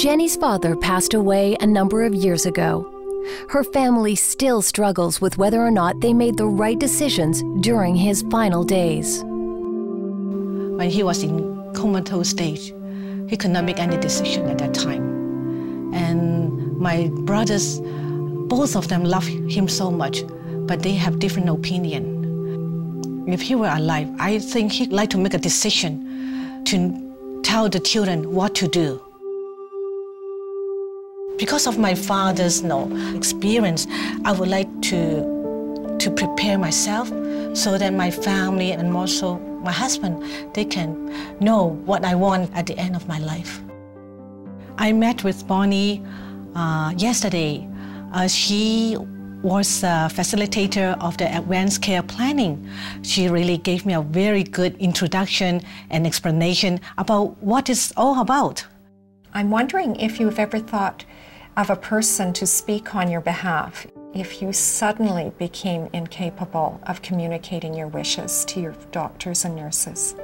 Jenny's father passed away a number of years ago. Her family still struggles with whether or not they made the right decisions during his final days. When he was in comatose stage, he could not make any decision at that time. And my brothers, both of them love him so much, but they have different opinion. If he were alive, I think he'd like to make a decision to tell the children what to do. Because of my father's you know, experience, I would like to, to prepare myself so that my family and also my husband, they can know what I want at the end of my life. I met with Bonnie uh, yesterday. Uh, she was a facilitator of the advanced care planning. She really gave me a very good introduction and explanation about what it's all about. I'm wondering if you've ever thought of a person to speak on your behalf if you suddenly became incapable of communicating your wishes to your doctors and nurses.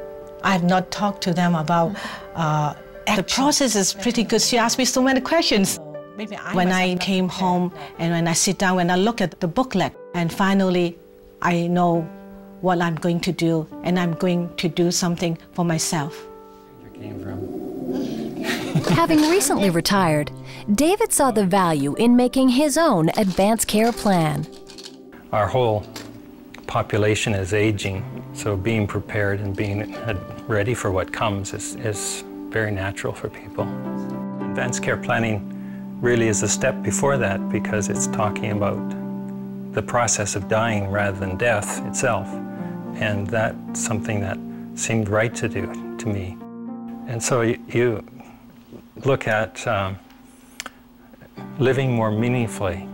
I've not talked to them about uh, the process is pretty good. She asked me so many questions. I When I came home and when I sit down and I look at the booklet and finally I know what I'm going to do and I'm going to do something for myself. Having recently retired, David saw the value in making his own advanced care plan. Our whole population is aging, so being prepared and being ready for what comes is, is very natural for people. Advanced care planning really is a step before that because it's talking about the process of dying rather than death itself. And that's something that seemed right to do to me. And so you, you look at um, living more meaningfully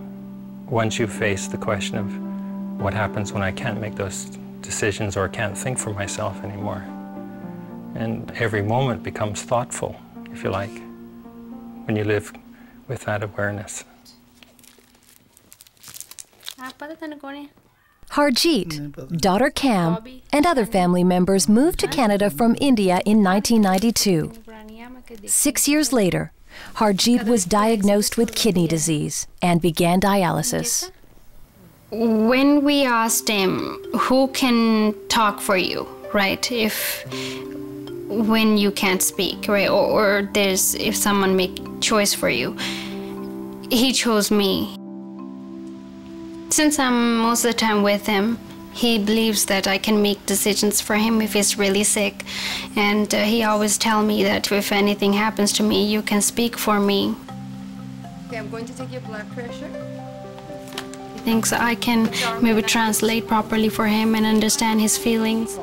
once you face the question of what happens when I can't make those decisions or can't think for myself anymore. And every moment becomes thoughtful, if you like, when you live with that awareness. Harjeet, mm, mm. daughter Cam, and other family members moved to Canada from India in 1992. Six years later, Harjeet was diagnosed with kidney disease and began dialysis. When we asked him, who can talk for you, right? If when you can't speak, right? Or, or there's if someone make choice for you, he chose me. Since I'm most of the time with him, he believes that I can make decisions for him if he's really sick. And uh, he always tell me that if anything happens to me, you can speak for me. Okay, I'm going to take your blood pressure. He thinks I can maybe translate properly for him and understand his feelings.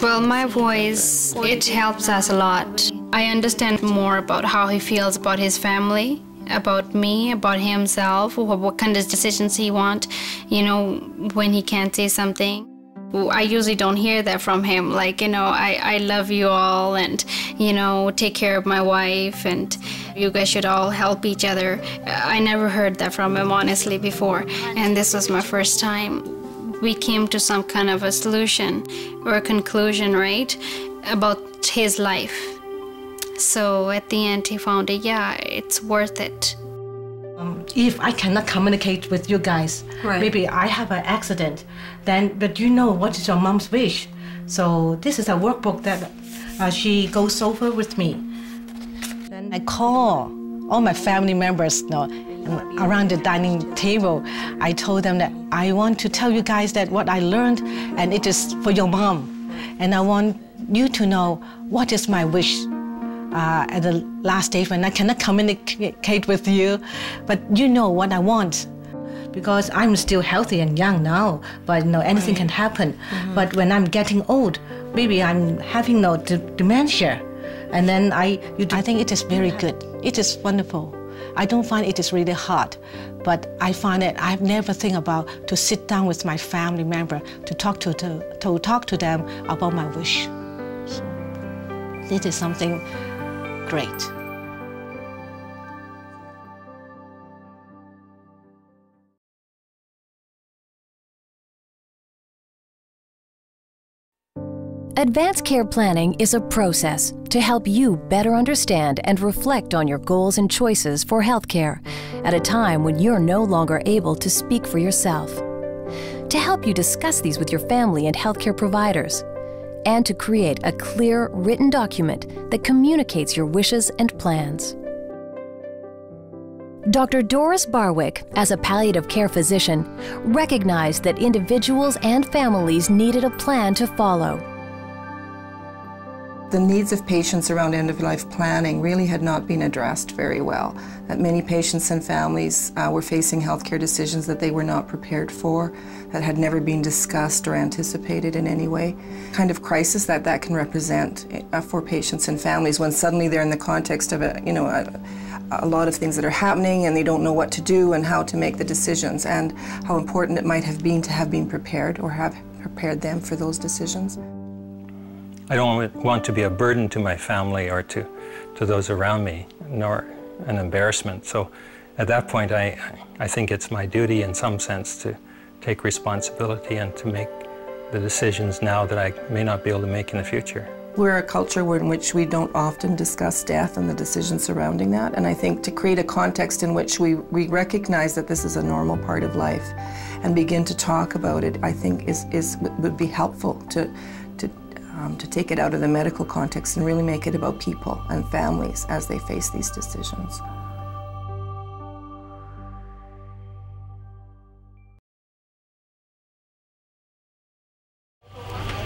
Well, my voice, it helps us a lot. I understand more about how he feels about his family, about me, about himself, what, what kind of decisions he wants, you know, when he can't say something. I usually don't hear that from him. Like, you know, I, I love you all and, you know, take care of my wife and you guys should all help each other. I never heard that from him, honestly, before. And this was my first time we came to some kind of a solution or a conclusion, right, about his life. So at the end, he found it, yeah, it's worth it. Um, if I cannot communicate with you guys, right. maybe I have an accident, then, but you know what is your mom's wish. So this is a workbook that uh, she goes over with me. Then I call all my family members you know, around the dining table. I told them that I want to tell you guys that what I learned, and it is for your mom. And I want you to know what is my wish uh, at the last stage when I cannot communicate with you, but you know what I want. Because I'm still healthy and young now, but you know anything can happen. Mm -hmm. But when I'm getting old, maybe I'm having no dementia, and then I, you, I think it is very good. It is wonderful. I don't find it is really hard, but I find that I've never think about to sit down with my family member to talk to, to, to talk to them about my wish. So, this is something great. Advanced care planning is a process to help you better understand and reflect on your goals and choices for healthcare at a time when you're no longer able to speak for yourself. To help you discuss these with your family and healthcare providers, and to create a clear written document that communicates your wishes and plans. Dr. Doris Barwich, as a palliative care physician, recognized that individuals and families needed a plan to follow. The needs of patients around end-of-life planning really had not been addressed very well. That many patients and families uh, were facing healthcare decisions that they were not prepared for, that had never been discussed or anticipated in any way. Kind of crisis that that can represent uh, for patients and families when suddenly they're in the context of a, you know, a, a lot of things that are happening and they don't know what to do and how to make the decisions and how important it might have been to have been prepared or have prepared them for those decisions. I don't want to be a burden to my family or to, to those around me, nor an embarrassment. So at that point, I, I think it's my duty in some sense to take responsibility and to make the decisions now that I may not be able to make in the future. We're a culture in which we don't often discuss death and the decisions surrounding that. And I think to create a context in which we, we recognize that this is a normal part of life and begin to talk about it, I think is, is, would be helpful to, to, um, to take it out of the medical context and really make it about people and families as they face these decisions.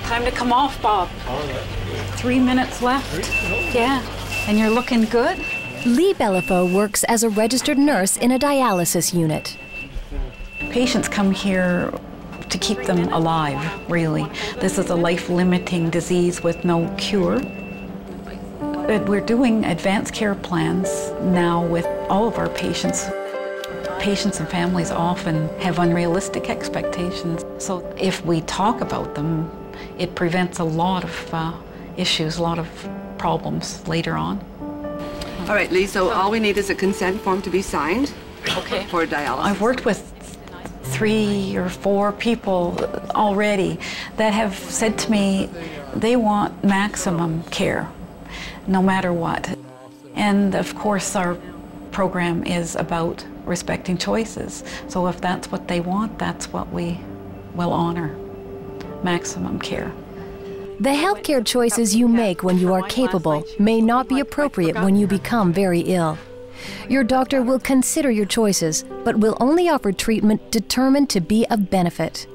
Time to come off, Bob. Three minutes left. Yeah, and you're looking good. Lee Bellafo works as a registered nurse in a dialysis unit. Patients come here to keep them alive, really. This is a life-limiting disease with no cure. But we're doing advanced care plans now with all of our patients. Patients and families often have unrealistic expectations. So if we talk about them, it prevents a lot of uh, issues, a lot of problems later on. All right, Lee, so all we need is a consent form to be signed okay. for dialysis. I've worked with three or four people already that have said to me they want maximum care, no matter what. And of course, our program is about respecting choices. So if that's what they want, that's what we will honor maximum care. The healthcare choices you make when you are capable may not be appropriate when you become very ill. Your doctor will consider your choices, but will only offer treatment determined to be of benefit.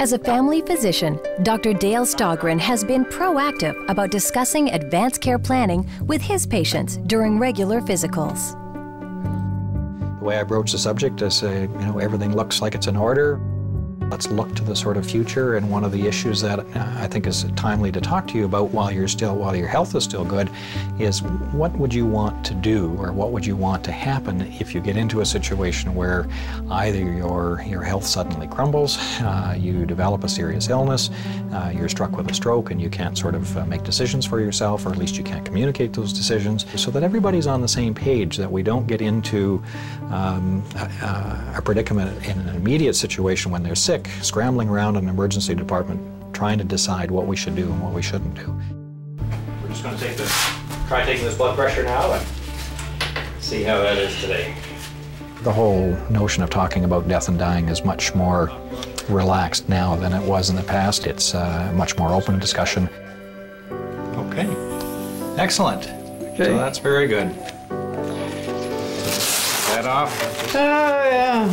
As a family physician, Dr. Dale Stogren has been proactive about discussing advanced care planning with his patients during regular physicals. The way I broach the subject is, uh, you know, everything looks like it's in order. Let's look to the sort of future, and one of the issues that I think is timely to talk to you about while you're still, while your health is still good, is what would you want to do, or what would you want to happen if you get into a situation where either your your health suddenly crumbles, uh, you develop a serious illness, uh, you're struck with a stroke, and you can't sort of uh, make decisions for yourself, or at least you can't communicate those decisions, so that everybody's on the same page, that we don't get into um, a, a predicament in an immediate situation when they're sick scrambling around an emergency department trying to decide what we should do and what we shouldn't do. We're just going to take this, try taking this blood pressure now and see how that is today. The whole notion of talking about death and dying is much more relaxed now than it was in the past. It's uh, a much more open discussion. Okay. Excellent. Okay. So that's very good. That off. Oh, yeah.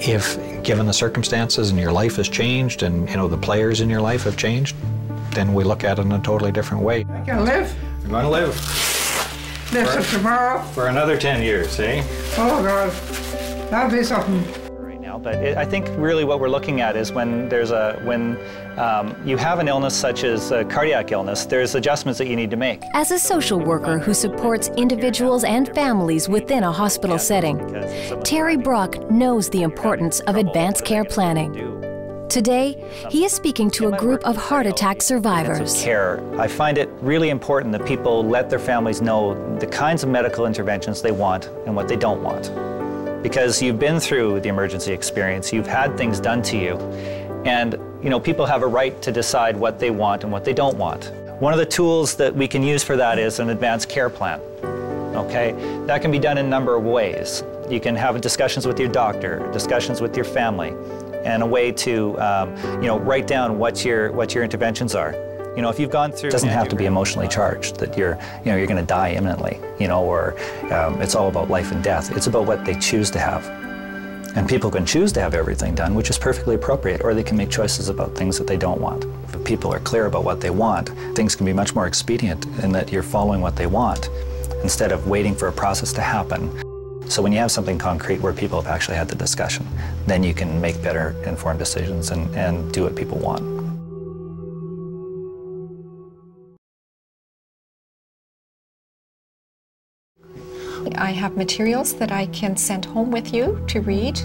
If given the circumstances and your life has changed and you know the players in your life have changed, then we look at it in a totally different way. I can live. I'm going to live. Live for, tomorrow. For another 10 years, eh? Oh, God. That'll be something now. But it, I think really what we're looking at is when there's a when um, you have an illness such as a cardiac illness, there's adjustments that you need to make. As a social worker who supports individuals and families within a hospital setting, Terry Brock knows the importance of advanced care planning. Today, he is speaking to a group of heart attack survivors. Care. I find it really important that people let their families know the kinds of medical interventions they want and what they don't want because you've been through the emergency experience, you've had things done to you, and you know, people have a right to decide what they want and what they don't want. One of the tools that we can use for that is an advanced care plan. Okay, that can be done in a number of ways. You can have discussions with your doctor, discussions with your family, and a way to, um, you know, write down what your what your interventions are. You know, if you've gone through, it doesn't have to be emotionally charged that you're, you know, you're going to die imminently. You know, or um, it's all about life and death. It's about what they choose to have. And people can choose to have everything done, which is perfectly appropriate, or they can make choices about things that they don't want. If people are clear about what they want, things can be much more expedient in that you're following what they want instead of waiting for a process to happen. So when you have something concrete where people have actually had the discussion, then you can make better informed decisions and, and do what people want. I have materials that I can send home with you to read.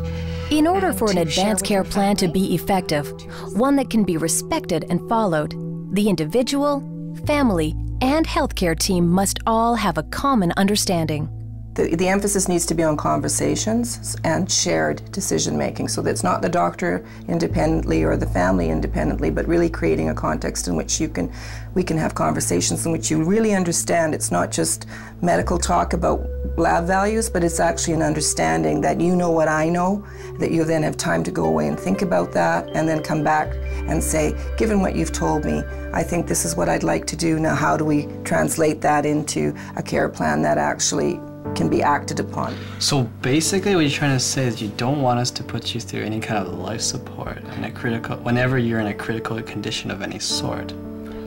In order for an advanced care plan to be effective, one that can be respected and followed, the individual, family, and healthcare team must all have a common understanding. The, the, emphasis needs to be on conversations and shared decision making so that it's not the doctor independently or the family independently but really creating a context in which you can we can have conversations in which you really understand. It's not just medical talk about lab values but it's actually an understanding that you know what I know that you then have time to go away and think about that and then come back and say given what you've told me I think this is what I'd like to do. Now how do we translate that into a care plan that actually can be acted upon. So basically what you're trying to say is you don't want us to put you through any kind of life support in a critical whenever you're in a critical condition of any sort.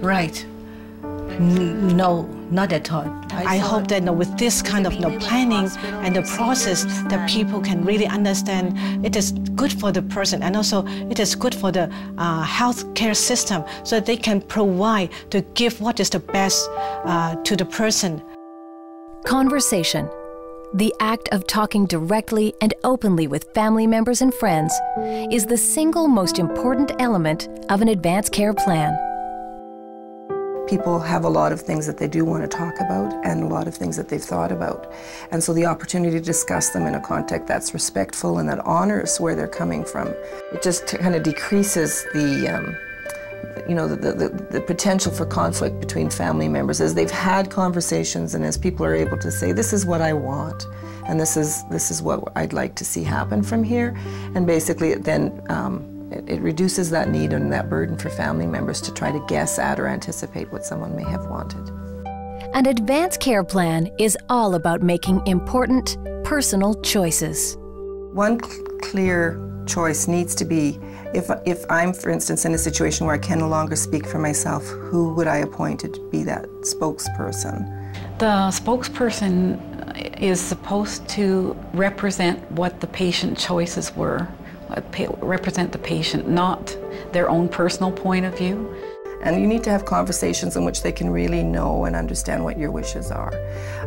Right. N no, not at all. I, I hope that you know, with this kind of you know, planning and the process that people can really understand it is good for the person and also it is good for the uh, healthcare system so that they can provide to give what is the best uh, to the person. Conversation, the act of talking directly and openly with family members and friends, is the single most important element of an advanced care plan. People have a lot of things that they do want to talk about and a lot of things that they've thought about. And so the opportunity to discuss them in a context that's respectful and that honors where they're coming from, it just kind of decreases the um, you know, the, the, the, potential for conflict between family members as they've had conversations and as people are able to say, this is what I want and this is, this is what I'd like to see happen from here. And basically it then um, it, it reduces that need and that burden for family members to try to guess at or anticipate what someone may have wanted. An advanced care plan is all about making important, personal choices. One clear choice needs to be if, if I'm, for instance, in a situation where I can no longer speak for myself, who would I appoint to be that spokesperson? The spokesperson is supposed to represent what the patient choices were, represent the patient, not their own personal point of view. And you need to have conversations in which they can really know and understand what your wishes are.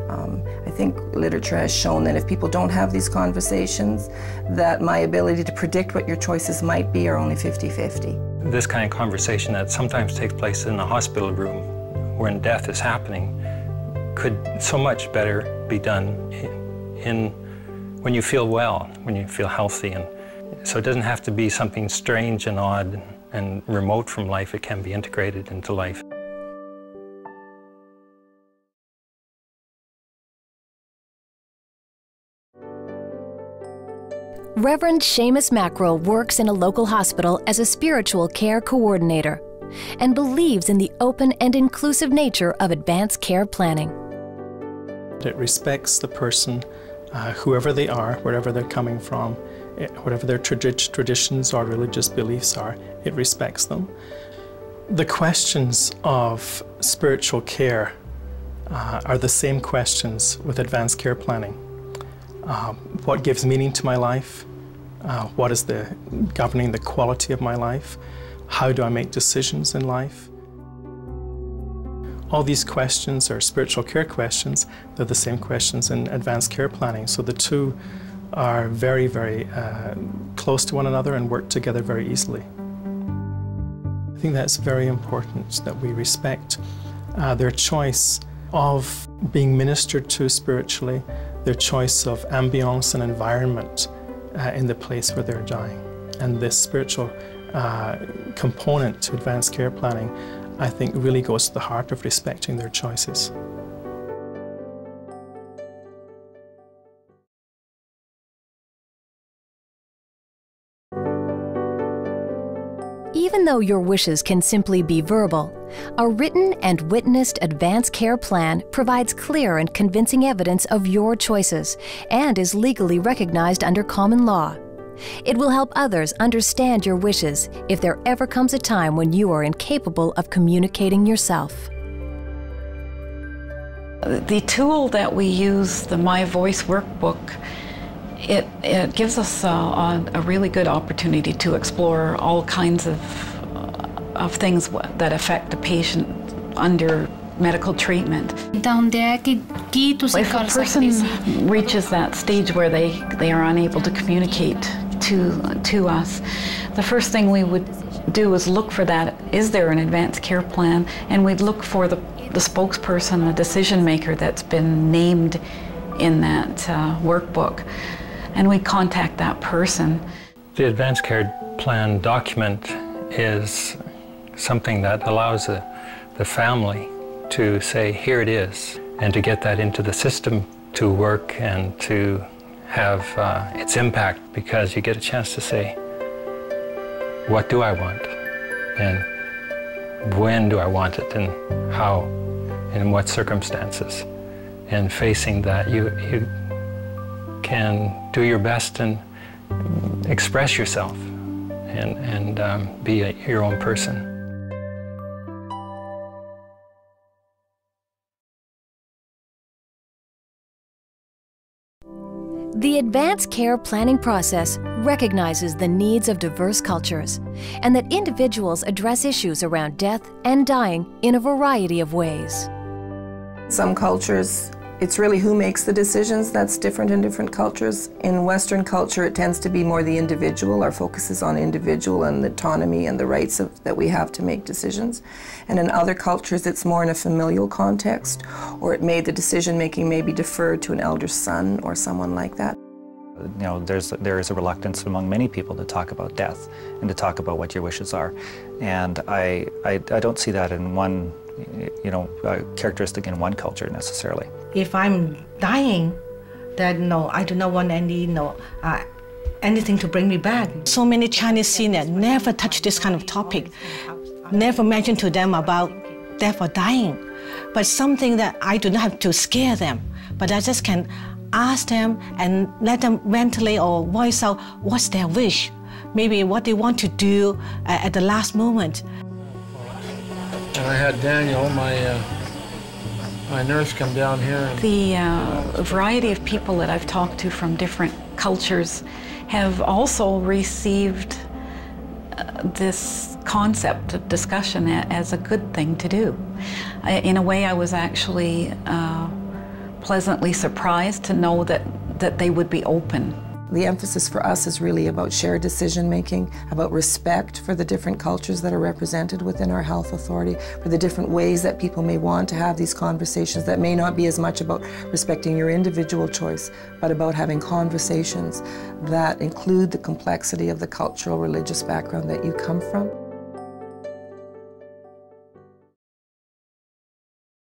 Um, I think literature has shown that if people don't have these conversations, that my ability to predict what your choices might be are only 50-50. This kind of conversation that sometimes takes place in a hospital room when death is happening could so much better be done in, in when you feel well, when you feel healthy. And so it doesn't have to be something strange and odd and remote from life, it can be integrated into life. Reverend Seamus Mackrell works in a local hospital as a spiritual care coordinator and believes in the open and inclusive nature of advanced care planning. It respects the person, uh, whoever they are, wherever they're coming from, whatever their tradi traditions or religious beliefs are, it respects them. The questions of spiritual care uh, are the same questions with advanced care planning. Uh, what gives meaning to my life? Uh, what is the governing the quality of my life? How do I make decisions in life? All these questions are spiritual care questions. They're the same questions in advanced care planning. So the two are very, very uh, close to one another and work together very easily. I think that's very important that we respect uh, their choice of being ministered to spiritually, their choice of ambience and environment uh, in the place where they're dying. And this spiritual uh, component to advanced care planning, I think really goes to the heart of respecting their choices. Though your wishes can simply be verbal, a written and witnessed advance care plan provides clear and convincing evidence of your choices and is legally recognized under common law. It will help others understand your wishes if there ever comes a time when you are incapable of communicating yourself. The tool that we use, the My Voice workbook, it, it gives us a, a, really good opportunity to explore all kinds of, of things that affect a patient under medical treatment. If a person reaches that stage where they, they are unable to communicate to, to us, the first thing we would do is look for that. Is there an advanced care plan? And we'd look for the, the spokesperson, the decision maker that's been named in that uh, workbook and we contact that person. The advanced care plan document is something that allows the, the family to say, here it is, and to get that into the system to work and to have uh, its impact because you get a chance to say, what do I want? And when do I want it? And how? And in what circumstances? And facing that, you, you can do your best and express yourself and, and um, be a, your own person. The advanced care planning process recognizes the needs of diverse cultures and that individuals address issues around death and dying in a variety of ways. Some cultures it's really who makes the decisions that's different in different cultures. In Western culture, it tends to be more the individual. Our focus is on individual and the autonomy and the rights of, that we have to make decisions. And in other cultures, it's more in a familial context, or it made the decision making maybe deferred to an elder son or someone like that. You know, there's, there is a reluctance among many people to talk about death and to talk about what your wishes are. And I, I, I don't see that in one you know, uh, characteristic in one culture necessarily. If I'm dying, then no, I do not want any, no, uh, anything to bring me back. So many Chinese seniors never touch this kind of topic, never mention to them about death or dying. But something that I do not have to scare them, but I just can ask them and let them ventilate or voice out what's their wish, maybe what they want to do uh, at the last moment. And I had Daniel, my uh, my nurse, come down here. the uh, variety of people that I've talked to from different cultures have also received uh, this concept of discussion as a good thing to do. in a way, I was actually uh, pleasantly surprised to know that, that they would be open the emphasis for us is really about shared decision making, about respect for the different cultures that are represented within our health authority, for the different ways that people may want to have these conversations that may not be as much about respecting your individual choice, but about having conversations that include the complexity of the cultural religious background that you come from.